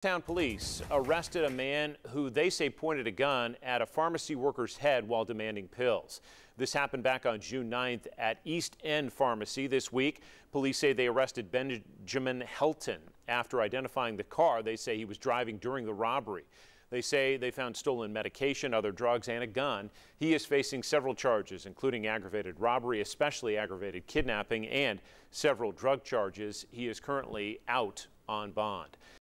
Town police arrested a man who they say pointed a gun at a pharmacy worker's head while demanding pills. This happened back on June 9th at East End Pharmacy this week. Police say they arrested Benjamin Helton after identifying the car they say he was driving during the robbery. They say they found stolen medication, other drugs, and a gun. He is facing several charges, including aggravated robbery, especially aggravated kidnapping, and several drug charges. He is currently out on bond.